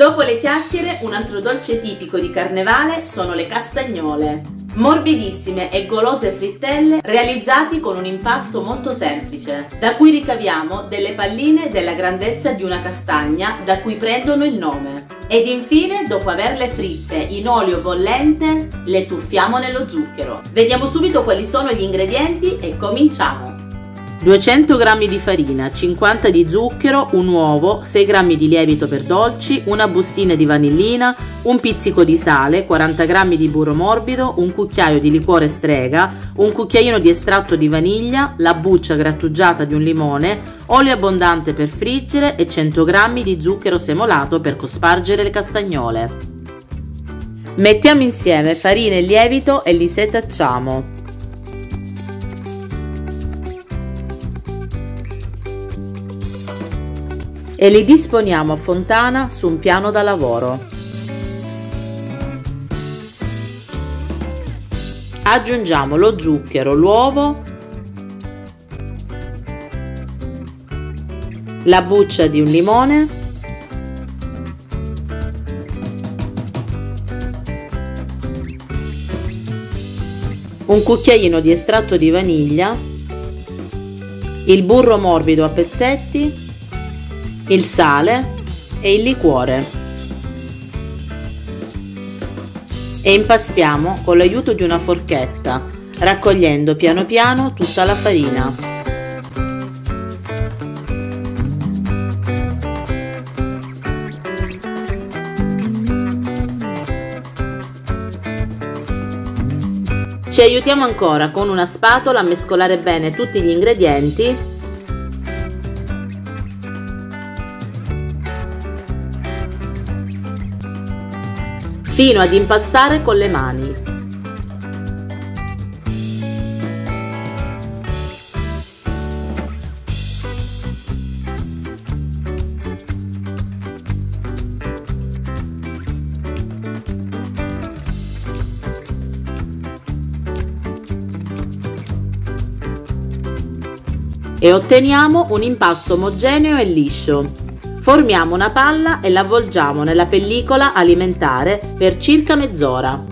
Dopo le chiacchiere, un altro dolce tipico di carnevale sono le castagnole. Morbidissime e golose frittelle realizzati con un impasto molto semplice, da cui ricaviamo delle palline della grandezza di una castagna da cui prendono il nome. Ed infine, dopo averle fritte in olio bollente, le tuffiamo nello zucchero. Vediamo subito quali sono gli ingredienti e cominciamo! 200 g di farina, 50 di zucchero, un uovo, 6 g di lievito per dolci, una bustina di vanillina, un pizzico di sale, 40 g di burro morbido, un cucchiaio di liquore strega, un cucchiaino di estratto di vaniglia, la buccia grattugiata di un limone, olio abbondante per friggere e 100 g di zucchero semolato per cospargere le castagnole. Mettiamo insieme farina e lievito e li setacciamo. E li disponiamo a fontana su un piano da lavoro. Aggiungiamo lo zucchero, l'uovo, la buccia di un limone, un cucchiaino di estratto di vaniglia, il burro morbido a pezzetti il sale e il liquore e impastiamo con l'aiuto di una forchetta raccogliendo piano piano tutta la farina. Ci aiutiamo ancora con una spatola a mescolare bene tutti gli ingredienti fino ad impastare con le mani. e otteniamo un impasto omogeneo e liscio. Formiamo una palla e la avvolgiamo nella pellicola alimentare per circa mezz'ora.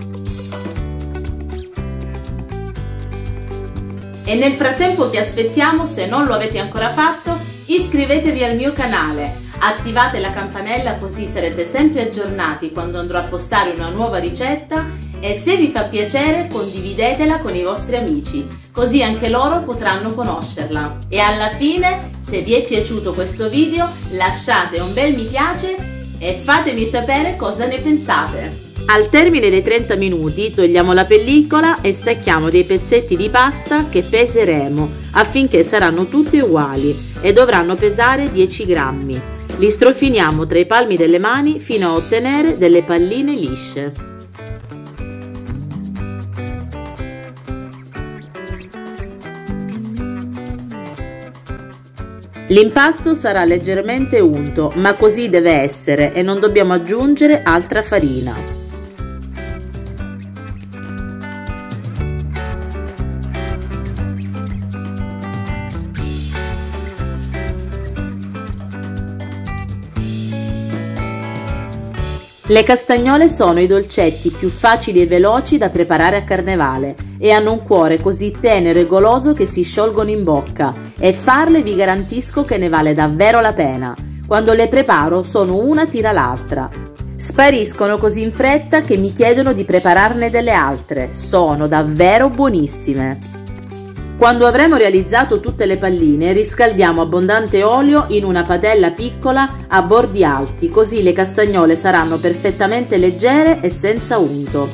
E nel frattempo che aspettiamo, se non lo avete ancora fatto, iscrivetevi al mio canale, attivate la campanella così sarete sempre aggiornati quando andrò a postare una nuova ricetta e se vi fa piacere condividetela con i vostri amici, così anche loro potranno conoscerla. E alla fine, se vi è piaciuto questo video, lasciate un bel mi piace e fatemi sapere cosa ne pensate. Al termine dei 30 minuti togliamo la pellicola e stacchiamo dei pezzetti di pasta che peseremo affinché saranno tutti uguali e dovranno pesare 10 grammi. Li strofiniamo tra i palmi delle mani fino a ottenere delle palline lisce. L'impasto sarà leggermente unto, ma così deve essere e non dobbiamo aggiungere altra farina. Le castagnole sono i dolcetti più facili e veloci da preparare a carnevale e hanno un cuore così tenero e goloso che si sciolgono in bocca e farle vi garantisco che ne vale davvero la pena. Quando le preparo sono una tira l'altra. Spariscono così in fretta che mi chiedono di prepararne delle altre. Sono davvero buonissime. Quando avremo realizzato tutte le palline riscaldiamo abbondante olio in una padella piccola a bordi alti così le castagnole saranno perfettamente leggere e senza unto.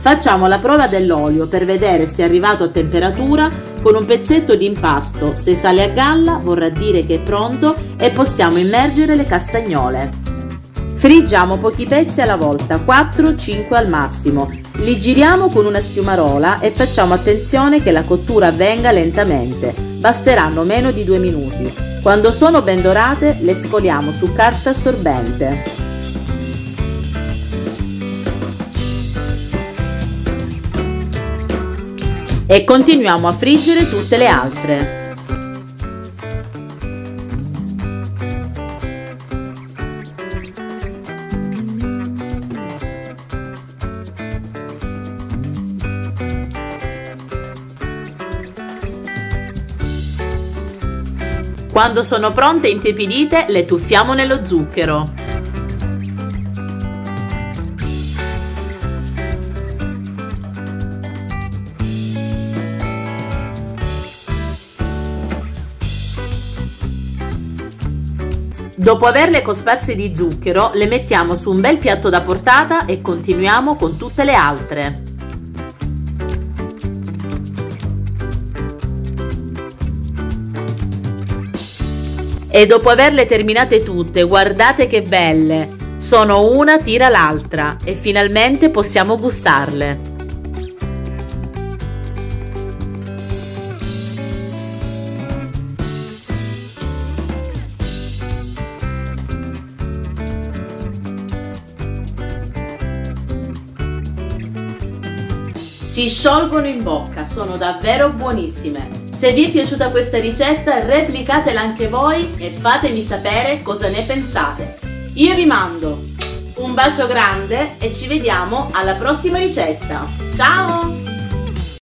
Facciamo la prova dell'olio per vedere se è arrivato a temperatura con un pezzetto di impasto, se sale a galla vorrà dire che è pronto e possiamo immergere le castagnole. Friggiamo pochi pezzi alla volta, 4-5 al massimo. Li giriamo con una schiumarola e facciamo attenzione che la cottura avvenga lentamente. Basteranno meno di 2 minuti. Quando sono ben dorate le scoliamo su carta assorbente. E continuiamo a friggere tutte le altre. Quando sono pronte e intiepidite le tuffiamo nello zucchero. Dopo averle cosparse di zucchero, le mettiamo su un bel piatto da portata e continuiamo con tutte le altre. E dopo averle terminate tutte, guardate che belle! Sono una tira l'altra e finalmente possiamo gustarle. Si sciolgono in bocca, sono davvero buonissime. Se vi è piaciuta questa ricetta replicatela anche voi e fatemi sapere cosa ne pensate. Io vi mando un bacio grande e ci vediamo alla prossima ricetta. Ciao!